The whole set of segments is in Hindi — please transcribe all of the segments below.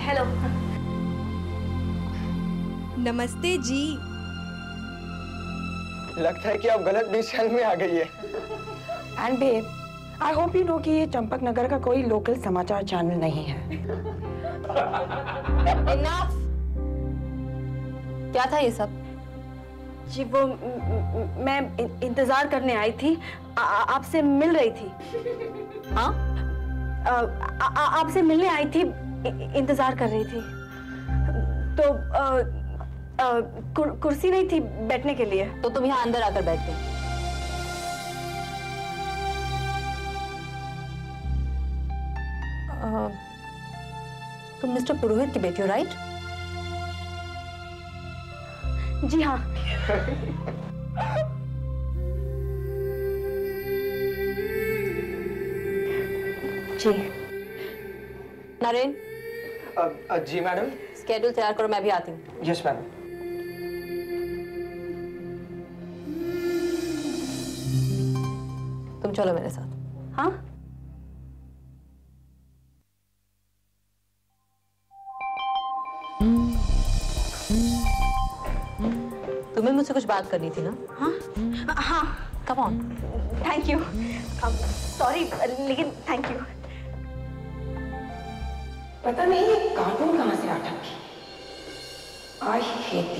हेलो नमस्ते जी। लगता है कि आप गलत डिसीज़न में आ गई है। And babe I hope you know कि ये चंपक नगर का कोई लोकल समाचार चैनल नहीं है। इनफ क्या था ये सब? जी वो म- इंतज़ार करने आई थी। आपसे मिल रही थी। हाँ? आपसे मिलने आई थी इंतज़ार कर रही थी। तो आ, आ, कुर, कुर्सी नहीं थी बैठने के लिए। तो तुम यहाँ अंदर आकर बैठ गए तुम मिस्टर पुरोहित की बेटी हो राइट? जी हाँ। जी। नरेन? जी मैडम। स्केड्यूल तैयार करो मैं भी आती हूँ। यस मैडम तुम चलो मेरे साथ। हाँ? तुम्हें मुझसे कुछ बात करनी थी ना? हाँ? हाँ। Come on thank you sorry लेकिन थैंक यू पता नहीं ये कानून कहाँ से आ आई हेट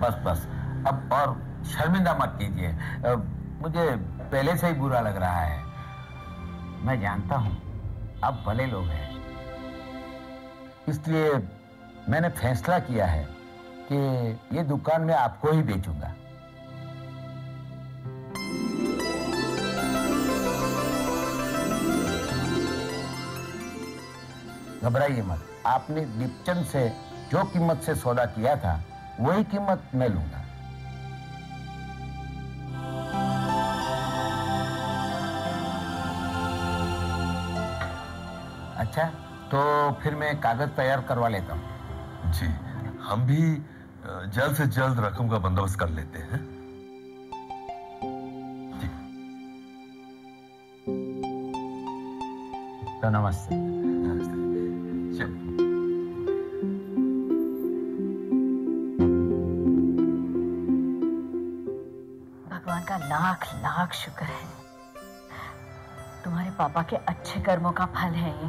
बस बस अब और शर्मिंदा मत कीजिए। मुझे पहले से ही बुरा लग रहा है। मैं जानता हूँ, आप भले लोग हैं। इसलिए मैंने फैसला किया है कि ये दुकान मैं आपको ही बेचूँगा। घबराइए मत। आपने दीपचंद से जो कीमत से सौदा किया था वही कीमत मैं लूँगा। अच्छा तो फिर मैं कागज़ तैयार करवा लेता हूँ। जी हम भी जल्द से जल्द रकम का बंदोबस्त कर लेते हैं। जी। तो नमस्ते नमस्ते। लाख लाख शुक्र है। तुम्हारे पापा के अच्छे कर्मों का फल है ये।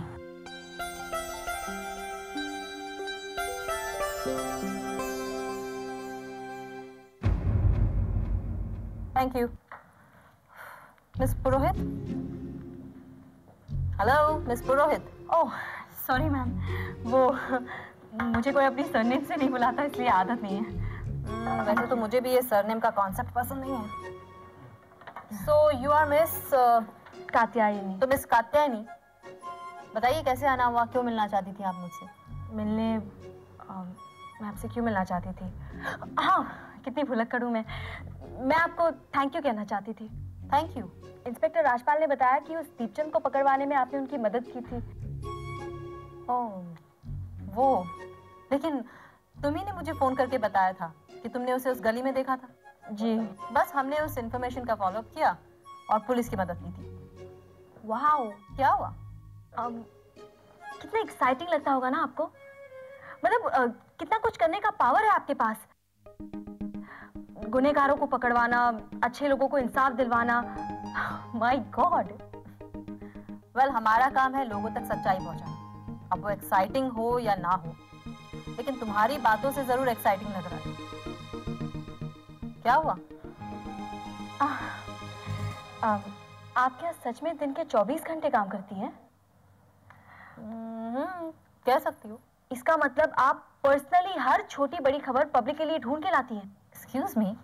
Thank you Miss Purohit hello Miss Purohit oh sorry ma'am वो मुझे कोई अपनी सरनेम से नहीं बुलाता इसलिए आदत नहीं है। हम्म, वैसे तो मुझे भी ये सरनेम का कॉन्सेप्ट पसंद नहीं है। So you are Miss Katyayani तो मिस कात्यायनी बताइए कैसे आना हुआ? क्यों मिलना चाहती थी आप मुझसे? मिलने अ, मैं आपसे क्यों मिलना चाहती थी? हाँ कितनी भुलक करूँ मैं। मैं आपको थैंक यू कहना चाहती थी। थैंक यू इंस्पेक्टर राजपाल ने बताया कि उस दीपचंद को पकड़वाने में आपने उनकी मदद की थी। ओह वो। लेकिन तुम्ही ने मुझे फ़ोन करके बताया था कि तुमने उसे उस गली में देखा था। जी। बस हमने उस इन्फॉर्मेशन का फॉलोअप किया और पुलिस की मदद ली थी। वाह क्या हुआ? Um, कितना एक्साइटिंग लगता होगा ना आपको? मतलब अ, कितना कुछ करने का पावर है आपके पास? गुनेगारों को पकड़वाना अच्छे लोगों को इंसाफ दिलवाना। माय गॉड वेल हमारा काम है लोगों तक सच्चाई पहुंचाना। अब वो एक्साइटिंग हो या ना हो लेकिन तुम्हारी बातों से ज़रूर एक्साइटिंग लग क्या हुआ आप क्या सच में दिन के 24 घंटे काम करती हैं? हम्म, कह सकती हो। इसका मतलब आप पर्सनली हर छोटी बड़ी खबर पब्लिक के लिए ढूंढ के लाती हैं। एक्सक्यूज मी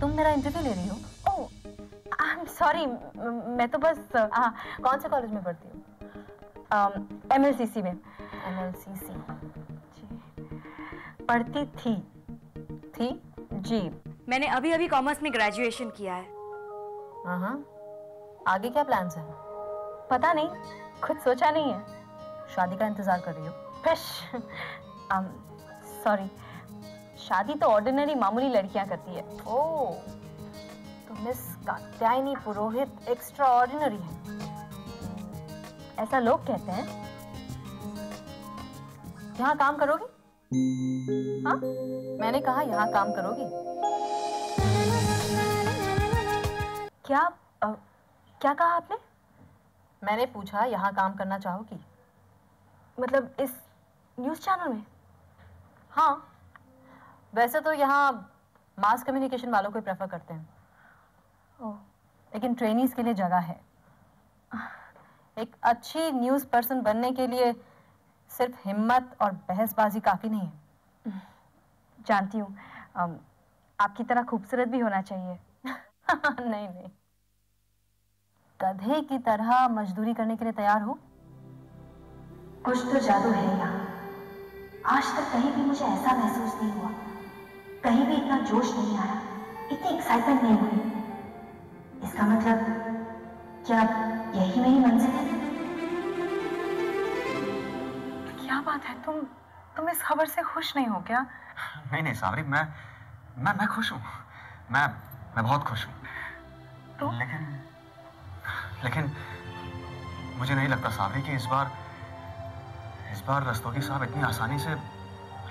तुम मेरा इंटरव्यू ले रही हो? ओह आई एम सॉरी मैं तो बस हाँ कौन से कॉलेज में पढ़ती हूँ? एम एल सी सी में। एम एल सी सी पढ़ती थी। थी? जी। मैंने अभी अभी कॉमर्स में ग्रेजुएशन किया है। हाँ आगे क्या प्लान्स हैं? पता नहीं। खुद सोचा नहीं है। शादी का इंतज़ार कर रही हो। सॉरी शादी तो ऑर्डिनरी मामूली लड़कियाँ करती है। ओह। तो miss Katyayani Purohit extraordinary है। ऐसा लोग कहते हैं। यहाँ काम करोगी? हाँ मैंने कहा यहाँ काम करोगी। क्या अ, क्या कहा आपने? मैंने पूछा यहाँ काम करना चाहोगी। मतलब इस न्यूज़ चैनल में? हाँ वैसे तो यहाँ मास कम्युनिकेशन वालों को प्रेफर करते हैं। ओह लेकिन ट्रेनिंग के लिए जगह है। एक अच्छी न्यूज़ पर्सन बनने के लिए सिर्फ़ हिम्मत और बहसबाजी काफ़ी नहीं है। जानती हूँ आपकी तरह खूबसूरत भी होना चाहिए। नहीं नहीं। गधे की तरह मजदूरी करने के लिए तैयार हो। कुछ तो जादू है यहाँ। आज तक कहीं भी मुझे ऐसा महसूस नहीं हुआ। कहीं भी इतना जोश नहीं आया। इतनी एक्साइटमेंट नहीं हुई। इसका मतलब क्या यही मेरी मंजिल है? बात है तुम तुम इस खबर से खुश नहीं हो क्या? नहीं नहीं सावरी मैं मैं मैं खुश हूँ। मैं मैं बहुत खुश हूँ। तो? लेकिन लेकिन मुझे नहीं लगता सावरी कि इस बार इस बार रस्तोगी साहब इतनी आसानी से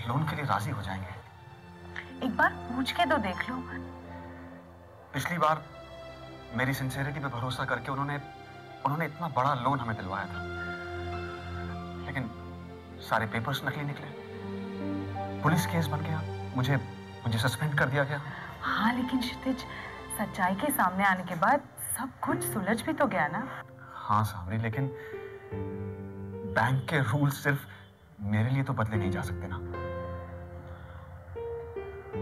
लोन के लिए राज़ी हो जाएँगे। एक बार पूछ के तो देख लो। पिछली बार मेरी सिंसेरिटी पे भरोसा करके उन्होंने उन्होंने इतना बड़ा लोन हमें दिलवाया था। सारे पेपर्स नकली निकले। पुलिस केस बन गया। मुझे मुझे सस्पेंड कर दिया गया। हाँ लेकिन क्षितिज सच्चाई के सामने आने के बाद सब कुछ सुलझ भी तो गया ना? हाँ सावरी लेकिन बैंक के रूल सिर्फ़ मेरे लिए तो बदले नहीं जा सकते ना।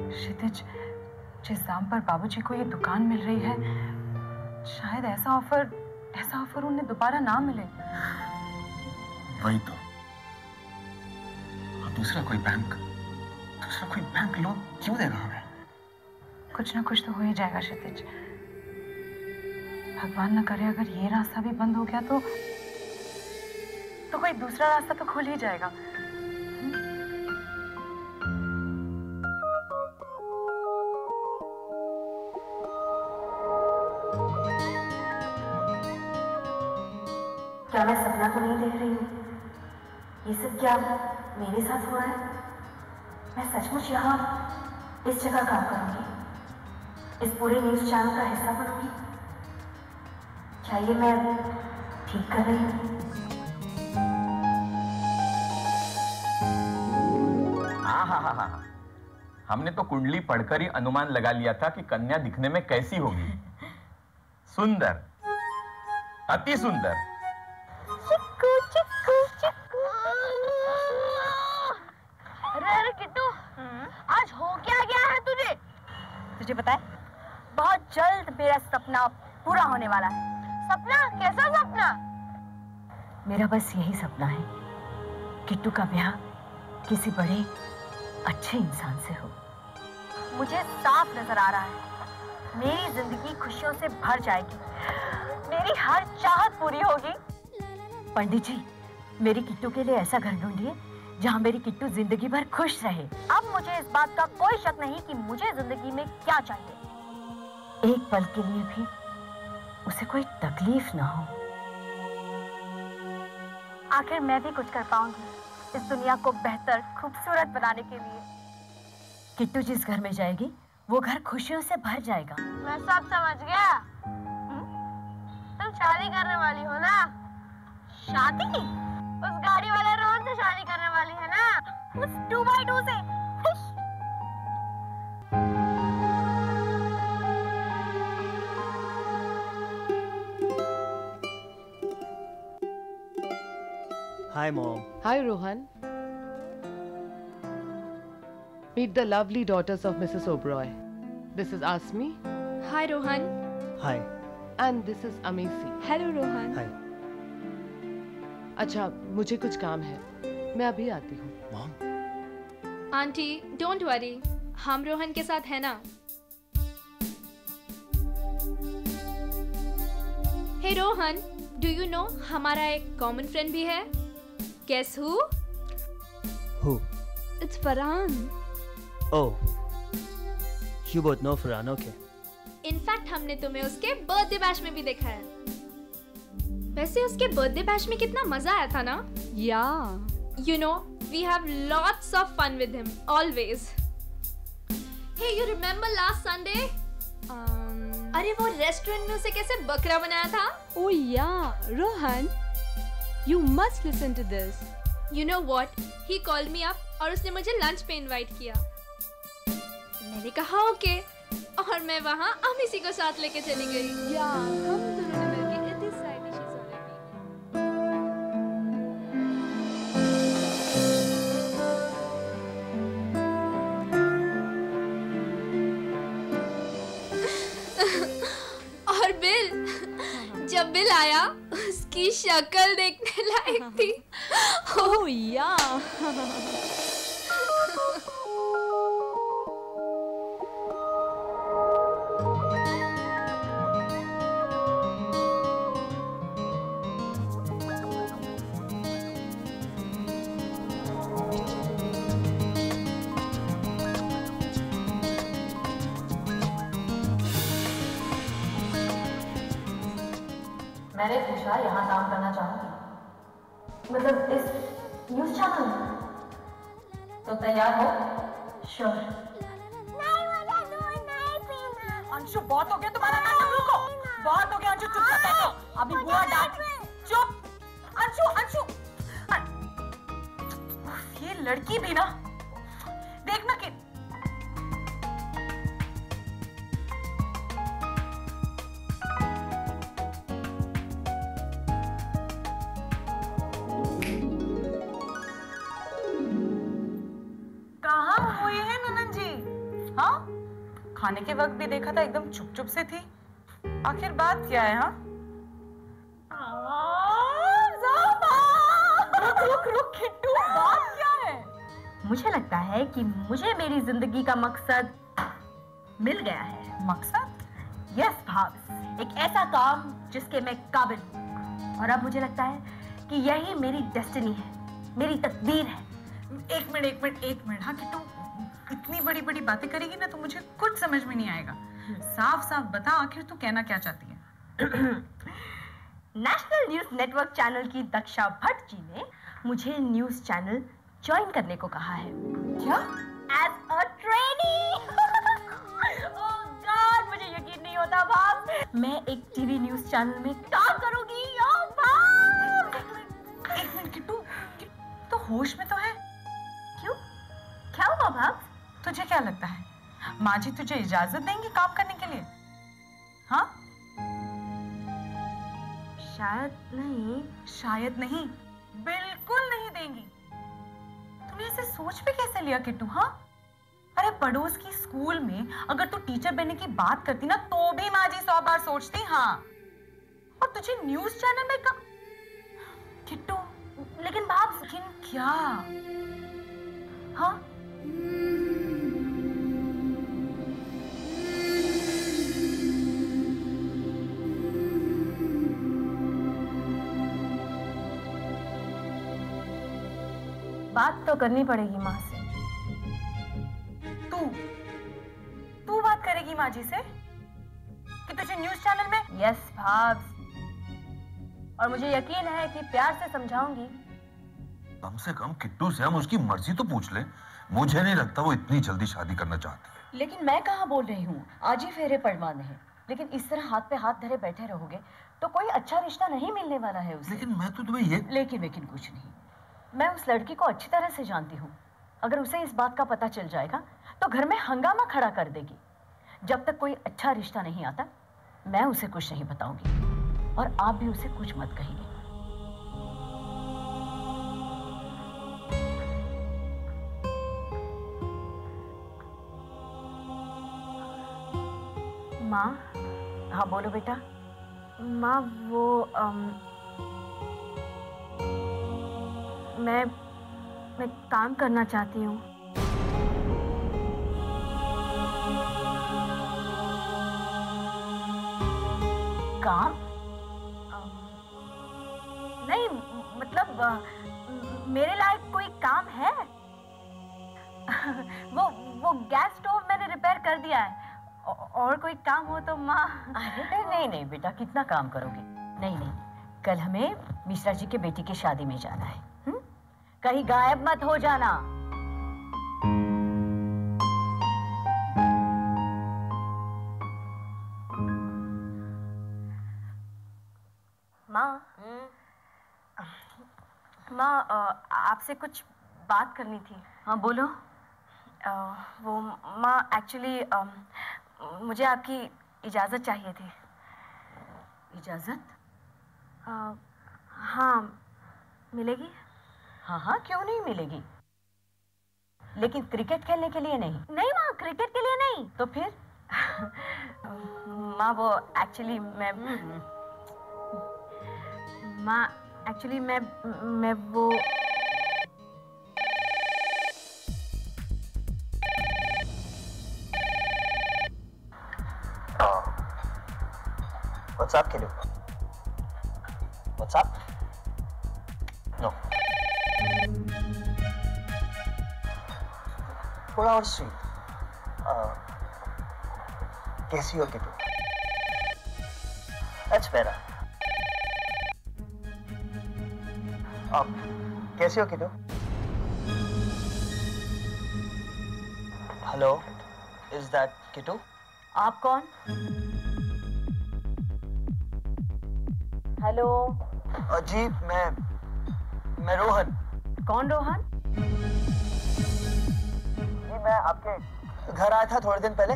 क्षितिज जिस दाम पर बाबूजी को ये दुकान मिल रही है शायद ऐसा ऑफ़र ऐसा ऑफ़र उन्हें दोबारा ना मिले। वही तो। दूसरा कोई बैंक दूसरा कोई बैंक लोन क्यों देगा हमें? कुछ ना कुछ तो हो ही जाएगा क्षितिज। भगवान ना करे अगर ये रास्ता भी बंद हो गया तो तो कोई दूसरा रास्ता तो खुल ही जाएगा। क्या मैं सपना तो नहीं देख रही हूँ? ये सब क्या मेरे साथ हो रहा है। मैं सचमुच यहाँ इस जगह काम करूँगी इस पूरे न्यूज़ चैनल का हिस्सा बनूँगी। क्या ये मैं ठीक कर रही हाँ हाँ हाँ हाँ। हमने तो कुंडली पढ़कर ही अनुमान लगा लिया था कि कन्या दिखने में कैसी होगी। सुंदर। अति सुंदर। आज हो क्या गया है तुझे? तुझे पता है, बहुत जल्द मेरा सपना पूरा होने वाला है। सपना? कैसा सपना? मेरा बस यही सपना है किट्टू का ब्याह किसी बड़े, अच्छे इंसान से हो। मुझे साफ़ नज़र आ रहा है। मेरी ज़िंदगी खुशियों से भर जाएगी। मेरी हर चाहत पूरी होगी। पंडित जी, मेरी किट्टू के लिए ऐसा घर ढूंढिए जहाँ मेरी किट्टू ज़िंदगी भर खुश रहे। अब मुझे इस बात का कोई शक नहीं कि मुझे ज़िंदगी में क्या चाहिए। एक पल के लिए भी उसे कोई तकलीफ़ ना हो। आखिर मैं भी कुछ कर पाऊँगी इस दुनिया को बेहतर, खूबसूरत बनाने के लिए। किट्टू जिस घर में जाएगी, वो घर खुशियों से भर जाएगा। मैं सब समझ गया। हम्म? तुम शादी करने वाली हो ना? शादी? उस गाड़ी वाले रोहन से शादी करने वाली है ना उस टू बाई टू से Hi, Mom. Hi, Rohan. Meet the lovely daughters of Mrs. Oberoi. This is Asmi. Hi, Rohan. Hi. And this is Amisi. Hello, Rohan. Hi. अच्छा मुझे कुछ काम है मैं अभी आती हूँ. आंटी डोंट वरी हम रोहन के साथ है ना hey Rohan do you know हमारा एक कॉमन फ्रेंड भी है guess who Who? It's Farhan Oh. You both know Farhan, okay. In fact हमने तुम्हें उसके बर्थडे बैश में भी देखा है वैसे उसके बर्थडे बैच में कितना मज़ा आया था ना? Yeah. You know we have lots of fun with him always hey you remember last Sunday अरे वो रेस्टोरेंट में उसे कैसे बकरा बनाया था? ओ yeah Rohan you must listen to this you know what he called me up और उसने मुझे लंच पे इनवाइट किया। मैंने कहा ओके okay. और मैं वहाँ अमीसी को साथ लेके चली गई। या हम तो शक्ल देखने लायक थी। ओह या। मैंने पूछा यहाँ काम करना चाहूँगी। मतलब इस न्यूज़ चैनल में। तो तैयार हो? श्योर अंशु बहुत हो गया तुम्हारा नाटक रुको। बहुत हो गया अंशु चुप कर बैठो। अभी बुआ डांट। चुप। अंशु अंशु। ये लड़की भी ना देखना कि खाने के वक्त भी देखा था एकदम चुप चुप से थी। आखिर बात क्या है हाँ? है? मुझे लगता है कि मुझे मेरी ज़िंदगी का मकसद मिल गया है। मकसद? यस भाव एक ऐसा काम जिसके मैं काबिल हूँ। और अब मुझे लगता है कि यही मेरी डेस्टिनी है मेरी तकदीर है। एक मिनट एक मिनट एक मिनट। हाँ किट्टू इतनी बड़ी बड़ी बातें करेगी ना तो मुझे कुछ समझ में नहीं आएगा। साफ़ साफ़ बता आखिर तू कहना क्या चाहती है? नेशनल न्यूज़ नेटवर्क चैनल की दक्षा भट्ट जी ने मुझे न्यूज़ चैनल ज्वाइन करने को कहा है। क्या? एज अ ट्रेनी गॉड मुझे यकीन नहीं होता भाव। मैं एक टीवी न्यूज़ चैनल में काम करूँगी ओ भाव। एक मिनट किट्टू तो होश में तो है। तुझे क्या लगता है? माँ जी तुझे इजाज़त देंगी काम करने के लिए? हाँ? शायद नहीं शायद नहीं, बिल्कुल नहीं देंगी। तूने ऐसे सोच पे कैसे लिया किट्टू हाँ? अरे पड़ोस की स्कूल में अगर तू टीचर बनने की बात करती ना तो भी माँ जी सौ बार सोचती हाँ। और तुझे न्यूज़ चैनल में कब किट्टू, लेकिन भाव लेकिन क्या? हाँ? बात तो करनी पड़ेगी माँ से। तू? तू बात करेगी माँ जी से? कि तुझे न्यूज़ चैनल में? यस भाव और मुझे यकीन है कि प्यार से समझाऊँगी। कम से कम किट्टू से हम उसकी मर्ज़ी तो पूछ ले। मुझे नहीं लगता वो इतनी जल्दी शादी करना चाहती है। लेकिन मैं कहाँ बोल रही हूँ? आज ही फेरे पड़वाने हैं लेकिन इस तरह हाथ पे हाथ धरे बैठे रहोगे तो कोई अच्छा रिश्ता नहीं मिलने वाला है उसे। लेकिन मैं तो तुम्हें ये लेकिन लेकिन कुछ नहीं। मैं उस लड़की को अच्छी तरह से जानती हूँ। अगर उसे इस बात का पता चल जाएगा तो घर में हंगामा खड़ा कर देगी। जब तक कोई अच्छा रिश्ता नहीं आता मैं उसे कुछ नहीं बताऊँगी। और आप भी उसे कुछ मत कहिए। माँ? हाँ बोलो बेटा। माँ वो अम, मैं मैं काम करना चाहती हूँ। काम? नहीं मतलब मेरे लायक कोई काम है? वो वो गैस स्टोव मैंने रिपेयर कर दिया है। और कोई काम हो तो माँ। अरे, नहीं नहीं, बेटा, कितना काम करोगे? नहीं नहीं, कल हमें मिश्रा जी के बेटी की शादी में जाना है हुँ? कहीं गायब मत हो जाना। माँ माँ आपसे कुछ बात करनी थी। हाँ बोलो। अ, वो माँ एक्चुअली मुझे आपकी इजाज़त चाहिए थी। इजाज़त? हाँ मिलेगी? हाँ हाँ क्यों नहीं मिलेगी? लेकिन क्रिकेट खेलने के लिए नहीं। नहीं माँ क्रिकेट के लिए नहीं। तो फिर? माँ वो एक्चुअली मैं माँ एक्चुअली मैं मैं वो What's up, kiddo? थोड़ा और स्वीट कैसी हो किटू That's better. अब कैसी हो Kittu hello is that Kittu आप कौन? हेलो जी मैं मैं रोहन। कौन रोहन? मैं आपके घर आया था थोड़े दिन पहले।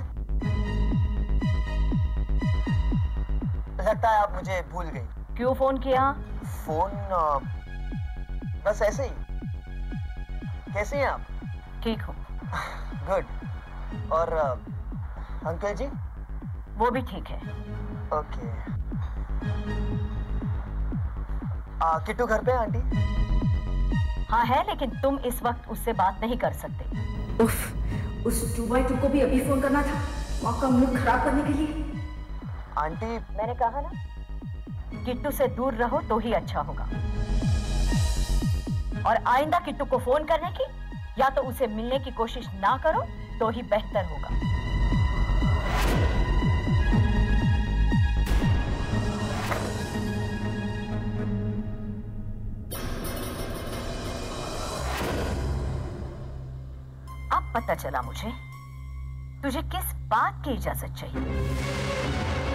लगता है आप मुझे भूल गई। क्यों फ़ोन किया? फ़ोन बस ऐसे ही। कैसे हैं आप? ठीक हो। गुड। और अंकल जी? वो भी ठीक है। ओके। आ, किट्टू घर पे आंटी? हाँ है लेकिन तुम इस वक्त उससे बात नहीं कर सकते। उफ, उस टू बाई टू को भी अभी फ़ोन करना था मौका मुँह खराब करने के लिए। आंटी, मैंने कहा ना, किट्टू से दूर रहो तो ही अच्छा होगा। और आइंदा किट्टू को फ़ोन करने की, या तो उसे मिलने की कोशिश ना करो तो ही बेहतर होगा। पता चला मुझे। तुझे किस बात की इजाज़त चाहिए?